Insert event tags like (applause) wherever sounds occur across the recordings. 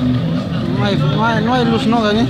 No hay, no hay, no hay luz, ¿no, Dani?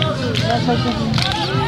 你要小心。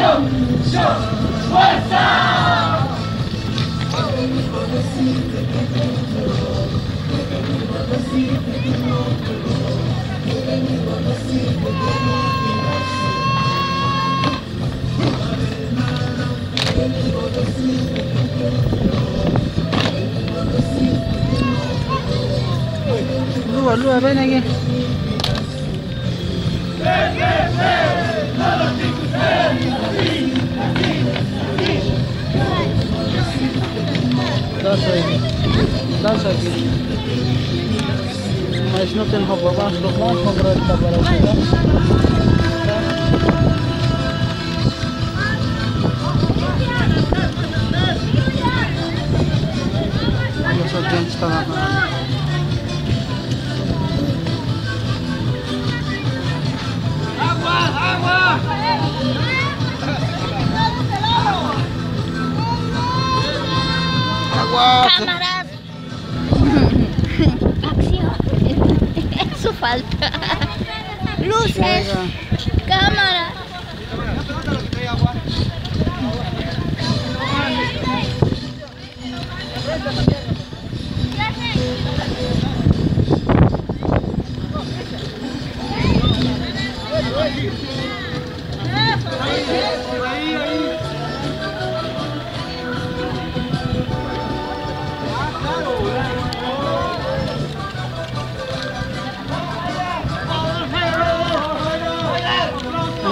Hubiera entrado, pues. Lua, lua, ven aquí. dança aí. Dança aqui. Mas não tem roupa mais, não Vamos comprar de tabarão. Olha só de onde está na mão. Água, água! Cámaras. (laughs) Acción. (laughs) Eso falta. Luces.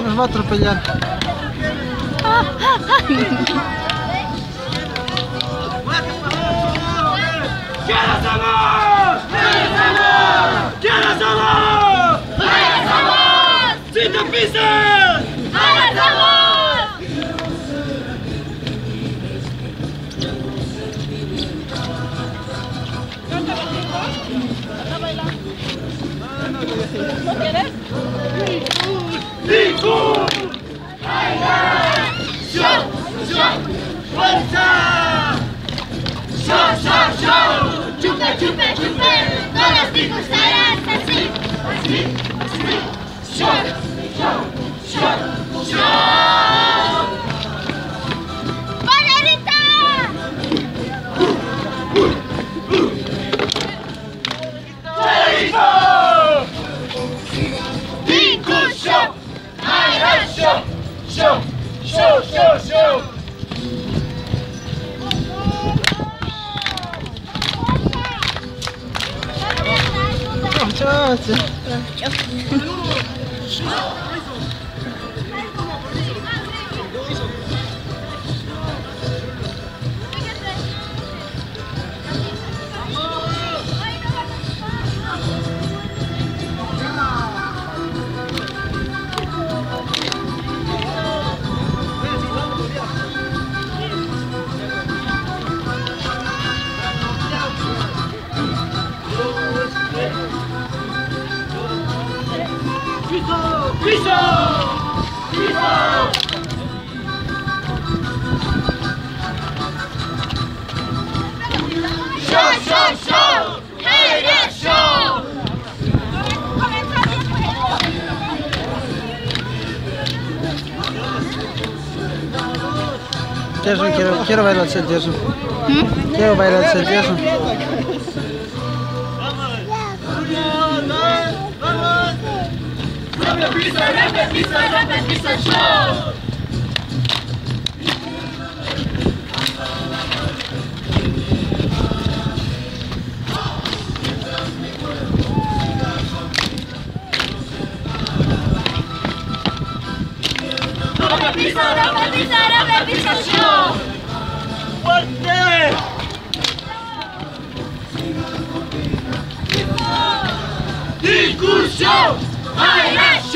Nos va a atropellar. ¿Quiénes somos? ¿Quiénes somos? ¿Quiénes somos? ¿Quiénes somos? ¡Si! 秀秀秀加油 Vitor! Vitor! Vitor! Show, show, show! Hey, yeah, show! Jason, quiero, quiero bailar el Jason. ¿Hm? Quiero bailar el Jason. peuple puisse, le peuple puisse, le peuple puisse change.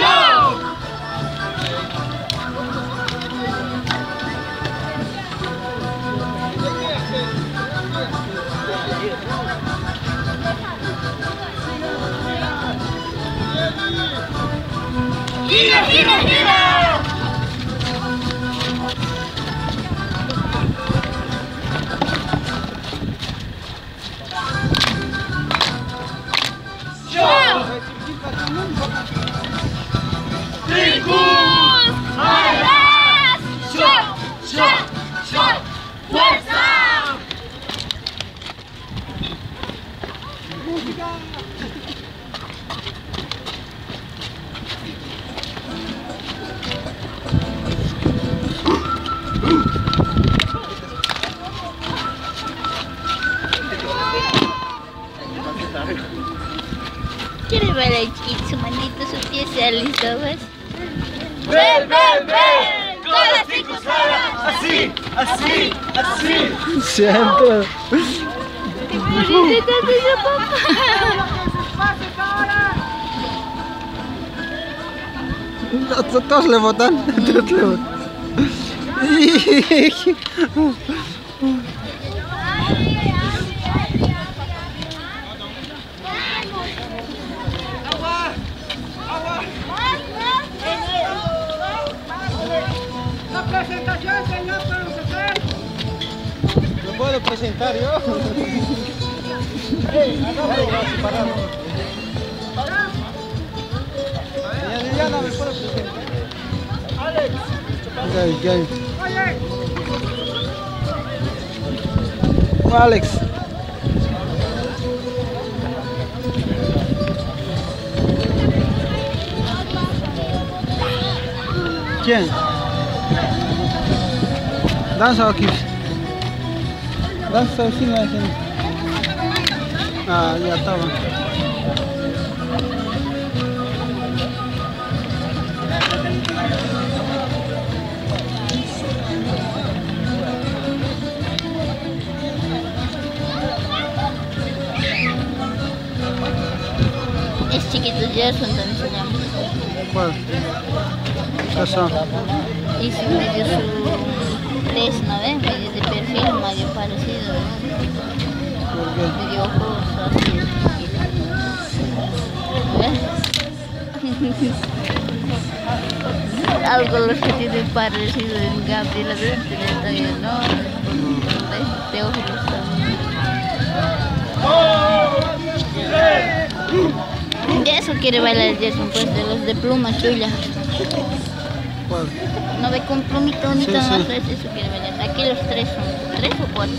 Show! Gira, gira, gira! ¿Quiere ver al chiquito su manito, su pie sea listo, pues? Ven, ven, ven. Con las tricus fuera. Así, así, así. Siempre. Pobrecito de su papá. To- Todos le votan. (laughs) Todos le votan. La (laughs) ¿Lo puedo presentar yo? Liliana, ¿me puedo presentar? Alex. Oye, Alex. ¿Quién? Danza aquí. Danza Vamos a ver no hay gente. Ah, ya estaba. Es chiquito, ya es un enseñamos. ¿Cuál? Eso. Y. su test, ¿no ves? Medio de perfil, medio parecido, ¿no? Medio ojos así. ¿No ves? Algo los que tienen parecido en Gabriela de también, ¿no? De ojos también. De eso quiere bailar Jason, pues de los de pluma chulla. No ve con plumita bonita, Sí, no sí. quiere bailar. Aquí los tres son, tres o cuatro.